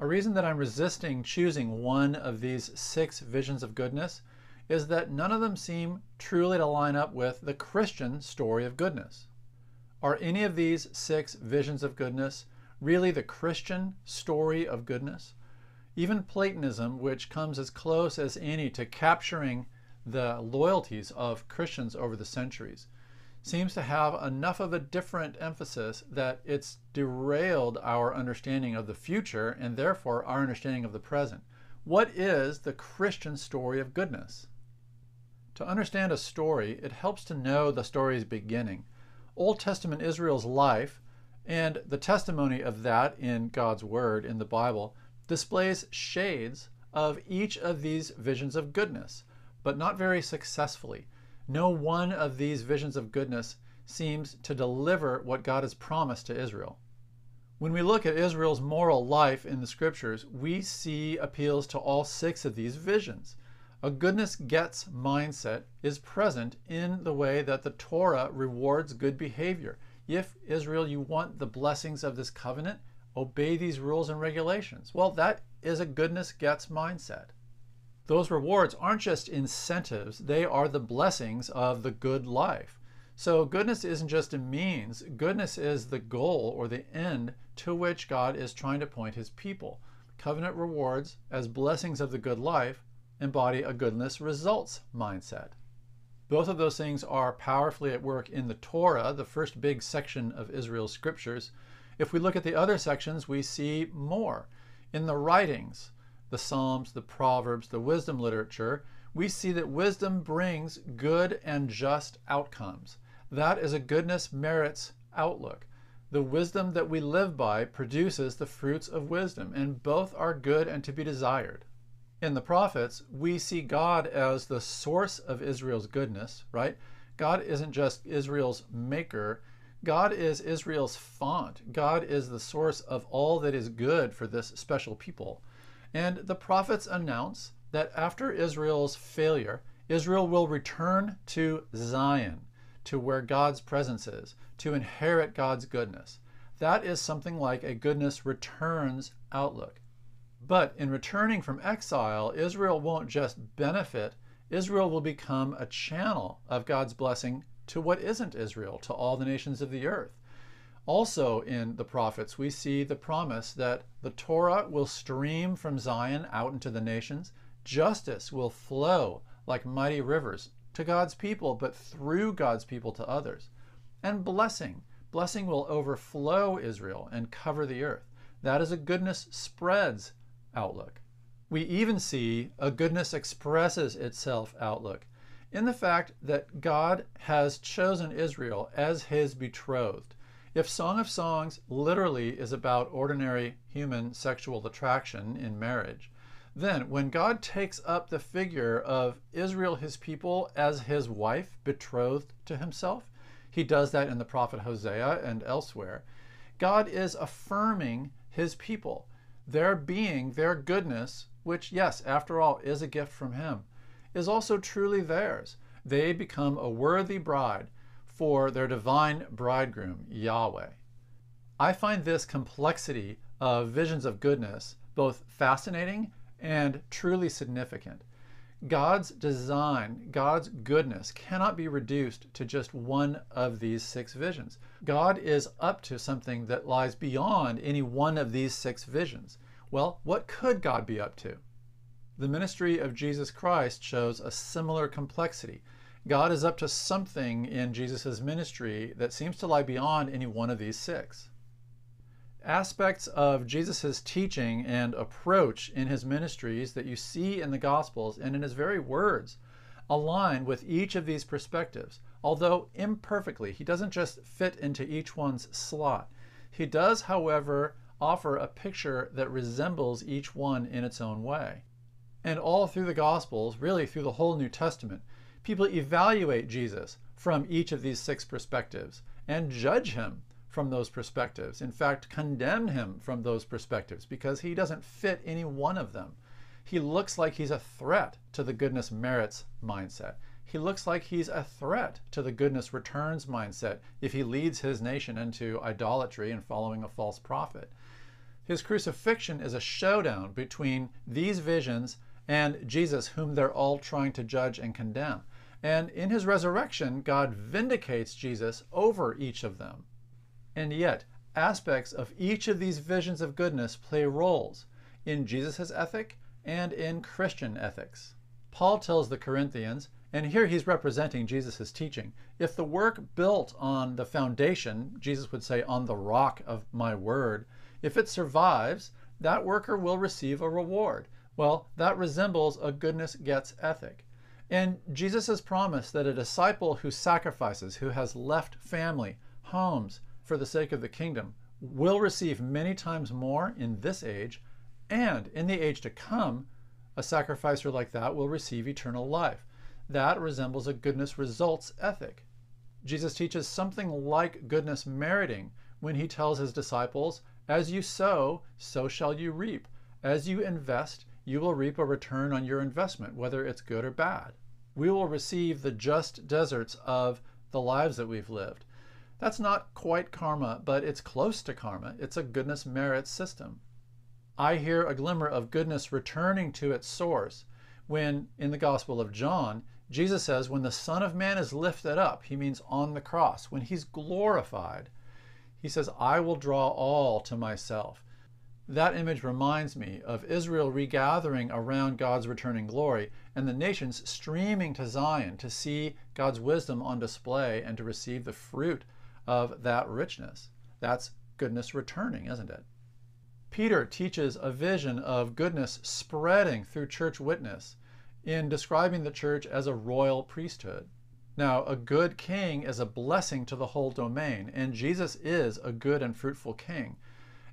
A reason that I'm resisting choosing one of these six visions of goodness is that none of them seem truly to line up with the Christian story of goodness. Are any of these six visions of goodness really the Christian story of goodness? Even Platonism, which comes as close as any to capturing the loyalties of Christians over the centuries, seems to have enough of a different emphasis that it's derailed our understanding of the future and therefore our understanding of the present. What is the Christian story of goodness? To understand a story, it helps to know the story's beginning. Old Testament Israel's life and the testimony of that in God's Word in the Bible displays shades of each of these visions of goodness, but not very successfully. No one of these visions of goodness seems to deliver what God has promised to Israel. When we look at Israel's moral life in the scriptures, we see appeals to all six of these visions. A goodness gets mindset is present in the way that the Torah rewards good behavior. If Israel, you want the blessings of this covenant, obey these rules and regulations. Well, that is a goodness gets mindset. Those rewards aren't just incentives, they are the blessings of the good life. So, goodness isn't just a means, goodness is the goal or the end to which God is trying to point his people. Covenant rewards, as blessings of the good life, embody a goodness results mindset. Both of those things are powerfully at work in the Torah, the first big section of Israel's scriptures. If we look at the other sections, we see more. In the writings, the Psalms, the Proverbs, the wisdom literature, we see that wisdom brings good and just outcomes. That is a goodness merits outlook. The wisdom that we live by produces the fruits of wisdom, and both are good and to be desired in the prophets, we see God as the source of Israel's goodness, right? God isn't just Israel's maker, God is Israel's font. God is the source of all that is good for this special people. And the prophets announce that after Israel's failure, Israel will return to Zion, to where God's presence is, to inherit God's goodness. That is something like a goodness returns outlook. But in returning from exile, Israel won't just benefit, Israel will become a channel of God's blessing to what isn't Israel, to all the nations of the earth. Also, in the prophets, we see the promise that the Torah will stream from Zion out into the nations, justice will flow like mighty rivers to God's people, but through God's people to others. And blessing, blessing will overflow Israel and cover the earth. That is a goodness spreads outlook. We even see a goodness expresses itself outlook in the fact that God has chosen Israel as his betrothed. If Song of Songs literally is about ordinary human sexual attraction in marriage, then when God takes up the figure of Israel, his people, as his wife betrothed to himself, he does that in the prophet Hosea and elsewhere. God is affirming his people their being, their goodness, which, yes, after all, is a gift from Him, is also truly theirs. They become a worthy bride for their divine bridegroom, Yahweh. I find this complexity of visions of goodness both fascinating and truly significant. God's design, God's goodness cannot be reduced to just one of these six visions. God is up to something that lies beyond any one of these six visions. Well, what could God be up to? The ministry of Jesus Christ shows a similar complexity. God is up to something in Jesus' ministry that seems to lie beyond any one of these six aspects of Jesus' teaching and approach in his ministries that you see in the Gospels and in his very words align with each of these perspectives. Although imperfectly, he doesn't just fit into each one's slot. He does, however, offer a picture that resembles each one in its own way. And all through the Gospels, really through the whole New Testament, people evaluate Jesus from each of these six perspectives and judge him from those perspectives. In fact, condemn him from those perspectives because he doesn't fit any one of them. He looks like he's a threat to the goodness merits mindset. He looks like he's a threat to the goodness returns mindset if he leads his nation into idolatry and following a false prophet. His crucifixion is a showdown between these visions and Jesus, whom they're all trying to judge and condemn. And in his resurrection, God vindicates Jesus over each of them. And yet, aspects of each of these visions of goodness play roles in Jesus' ethic and in Christian ethics. Paul tells the Corinthians, and here he's representing Jesus' teaching, if the work built on the foundation, Jesus would say, on the rock of my word, if it survives, that worker will receive a reward. Well, that resembles a goodness gets ethic. And Jesus has promised that a disciple who sacrifices, who has left family, homes for the sake of the kingdom, will receive many times more in this age, and in the age to come, a sacrificer like that will receive eternal life. That resembles a goodness results ethic. Jesus teaches something like goodness meriting when he tells his disciples, As you sow, so shall you reap. As you invest, you will reap a return on your investment, whether it's good or bad. We will receive the just deserts of the lives that we've lived. That's not quite karma, but it's close to karma. It's a goodness merit system. I hear a glimmer of goodness returning to its source when, in the Gospel of John, Jesus says, When the Son of Man is lifted up, he means on the cross, when he's glorified, he says, I will draw all to myself. That image reminds me of Israel regathering around God's returning glory and the nations streaming to Zion to see God's wisdom on display and to receive the fruit of that richness. That's goodness returning, isn't it? Peter teaches a vision of goodness spreading through church witness in describing the church as a royal priesthood. Now, a good king is a blessing to the whole domain, and Jesus is a good and fruitful king.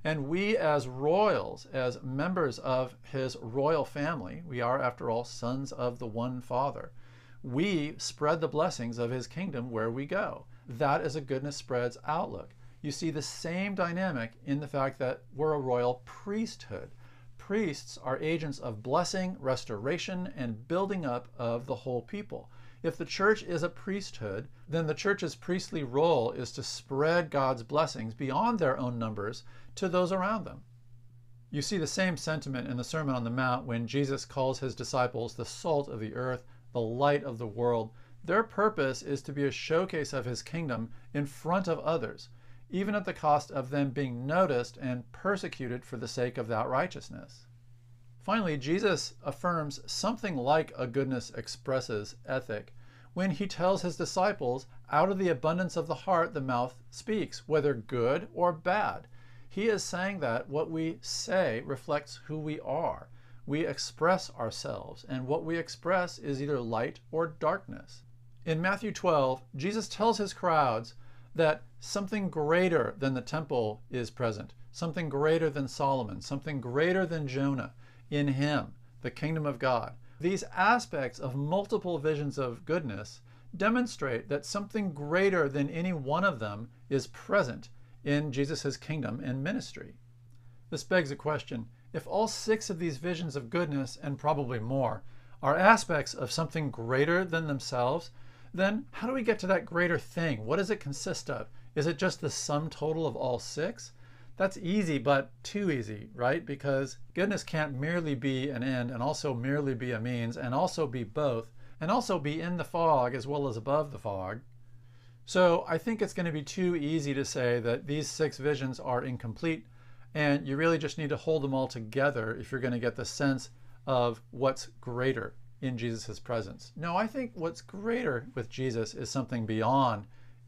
And we, as royals, as members of his royal family, we are, after all, sons of the one Father, we spread the blessings of his kingdom where we go. That is a goodness spreads outlook. You see the same dynamic in the fact that we're a royal priesthood. Priests are agents of blessing, restoration, and building up of the whole people. If the church is a priesthood, then the church's priestly role is to spread God's blessings beyond their own numbers to those around them. You see the same sentiment in the Sermon on the Mount when Jesus calls his disciples the salt of the earth, the light of the world. Their purpose is to be a showcase of his kingdom in front of others, even at the cost of them being noticed and persecuted for the sake of that righteousness. Finally, Jesus affirms something like a goodness expresses ethic when he tells his disciples, out of the abundance of the heart the mouth speaks, whether good or bad. He is saying that what we say reflects who we are. We express ourselves, and what we express is either light or darkness. In Matthew 12, Jesus tells his crowds that something greater than the temple is present, something greater than Solomon, something greater than Jonah in him, the kingdom of God. These aspects of multiple visions of goodness demonstrate that something greater than any one of them is present in Jesus' kingdom and ministry. This begs a question if all six of these visions of goodness, and probably more, are aspects of something greater than themselves, then how do we get to that greater thing? What does it consist of? Is it just the sum total of all six? That's easy, but too easy, right? Because goodness can't merely be an end and also merely be a means and also be both and also be in the fog as well as above the fog. So I think it's going to be too easy to say that these six visions are incomplete and you really just need to hold them all together if you're going to get the sense of what's greater in Jesus' presence. No, I think what's greater with Jesus is something beyond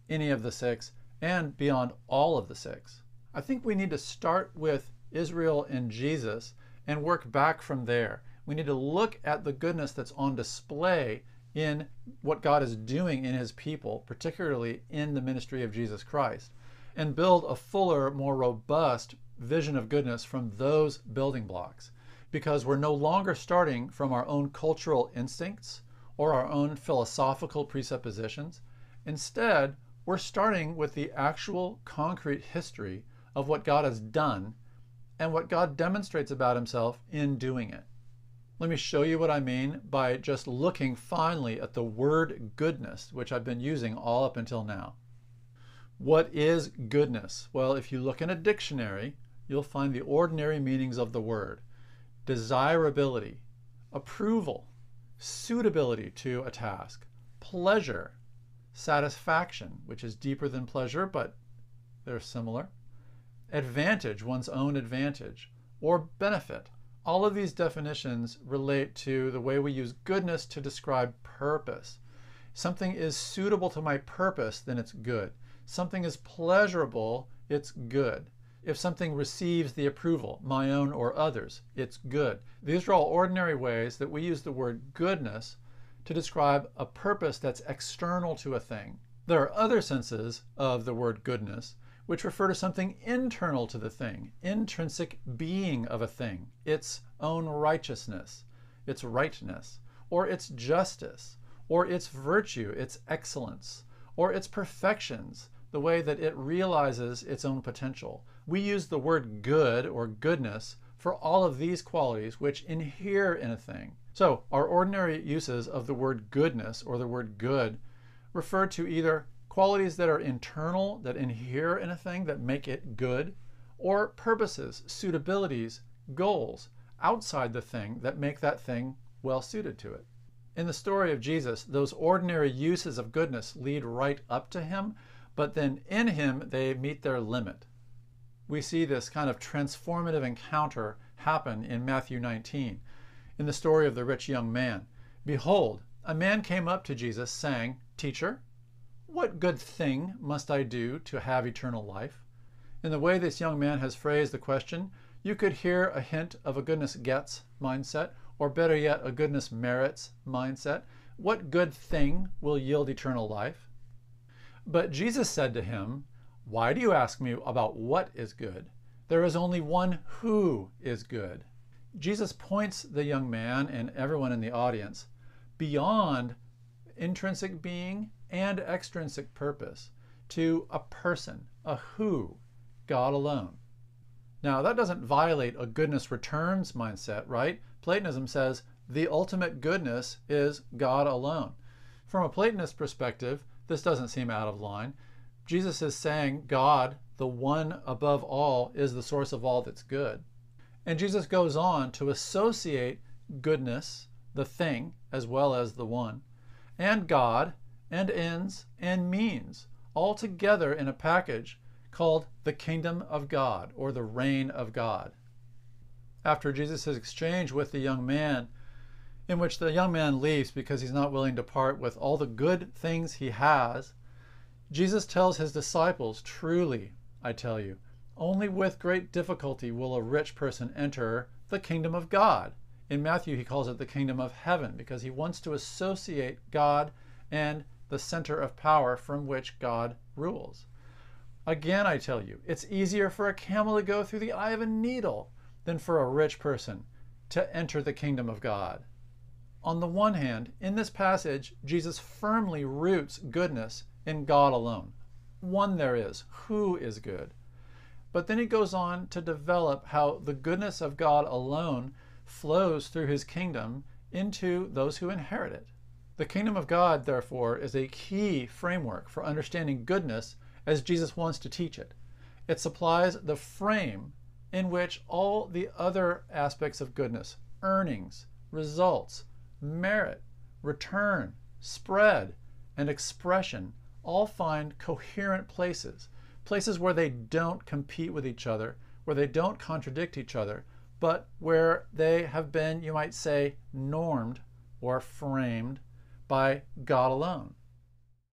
any of the six and beyond all of the six. I think we need to start with Israel and Jesus and work back from there. We need to look at the goodness that's on display in what God is doing in his people, particularly in the ministry of Jesus Christ, and build a fuller, more robust vision of goodness from those building blocks. Because we're no longer starting from our own cultural instincts or our own philosophical presuppositions. Instead, we're starting with the actual concrete history of what God has done and what God demonstrates about himself in doing it. Let me show you what I mean by just looking finally at the word goodness, which I've been using all up until now. What is goodness? Well, if you look in a dictionary, you'll find the ordinary meanings of the word desirability, approval, suitability to a task, pleasure, satisfaction, which is deeper than pleasure, but they're similar, advantage, one's own advantage, or benefit. All of these definitions relate to the way we use goodness to describe purpose. Something is suitable to my purpose, then it's good. Something is pleasurable, it's good. If something receives the approval, my own or others, it's good. These are all ordinary ways that we use the word goodness to describe a purpose that's external to a thing. There are other senses of the word goodness which refer to something internal to the thing, intrinsic being of a thing, its own righteousness, its rightness, or its justice, or its virtue, its excellence, or its perfections, the way that it realizes its own potential. We use the word good or goodness for all of these qualities which inhere in a thing. So, our ordinary uses of the word goodness or the word good refer to either qualities that are internal, that inhere in a thing, that make it good, or purposes, suitabilities, goals outside the thing that make that thing well suited to it. In the story of Jesus, those ordinary uses of goodness lead right up to him, but then in him they meet their limit. We see this kind of transformative encounter happen in Matthew 19, in the story of the rich young man. Behold, a man came up to Jesus, saying, Teacher, what good thing must I do to have eternal life? In the way this young man has phrased the question, you could hear a hint of a goodness gets mindset, or better yet, a goodness merits mindset. What good thing will yield eternal life? But Jesus said to him, Why do you ask me about what is good? There is only one who is good. Jesus points the young man and everyone in the audience beyond intrinsic being and extrinsic purpose to a person, a who, God alone. Now, that doesn't violate a goodness returns mindset, right? Platonism says the ultimate goodness is God alone. From a Platonist perspective, this doesn't seem out of line. Jesus is saying God, the one above all, is the source of all that's good. And Jesus goes on to associate goodness, the thing, as well as the one, and God, and ends, and means, all together in a package called the kingdom of God or the reign of God. After Jesus' exchange with the young man, in which the young man leaves because he's not willing to part with all the good things he has, Jesus tells his disciples, Truly, I tell you, only with great difficulty will a rich person enter the kingdom of God. In Matthew, he calls it the kingdom of heaven because he wants to associate God and the center of power from which God rules. Again, I tell you, it's easier for a camel to go through the eye of a needle than for a rich person to enter the kingdom of God. On the one hand, in this passage, Jesus firmly roots goodness in God alone. One there is, who is good. But then he goes on to develop how the goodness of God alone flows through his kingdom into those who inherit it. The kingdom of God, therefore, is a key framework for understanding goodness as Jesus wants to teach it. It supplies the frame in which all the other aspects of goodness, earnings, results, merit, return, spread, and expression all find coherent places, places where they don't compete with each other, where they don't contradict each other, but where they have been, you might say, normed or framed by God alone.